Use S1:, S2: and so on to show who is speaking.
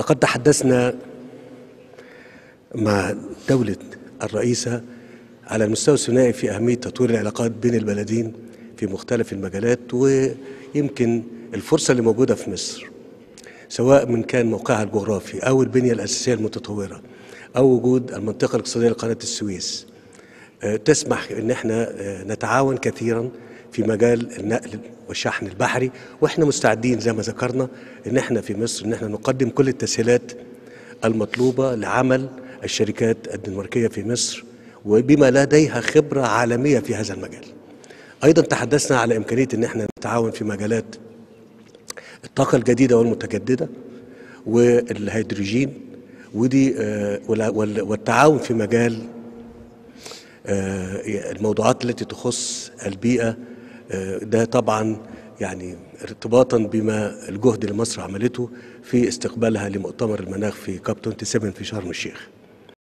S1: لقد تحدثنا مع دولة الرئيسة على المستوى الثنائي في أهمية تطوير العلاقات بين البلدين في مختلف المجالات ويمكن الفرصة اللي موجودة في مصر سواء من كان موقعها الجغرافي أو البنية الأساسية المتطورة أو وجود المنطقة الاقتصادية لقناة السويس. آه، تسمح إن إحنا آه، نتعاون كثيرا في مجال النقل والشحن البحري وإحنا مستعدين زي ما ذكرنا إن إحنا في مصر إن إحنا نقدم كل التسهيلات المطلوبة لعمل الشركات الدنماركية في مصر وبما لديها خبرة عالمية في هذا المجال. أيضا تحدثنا على إمكانية إن إحنا نتعاون في مجالات الطاقة الجديدة والمتجددة والهيدروجين ودي آه، وال- وال- والتعاون في مجال آه، الموضوعات التي تخص البيئة آه، ده طبعا يعني ارتباطا بما الجهد اللي مصر عملته في استقبالها لمؤتمر المناخ في كاب 27 في شرم الشيخ.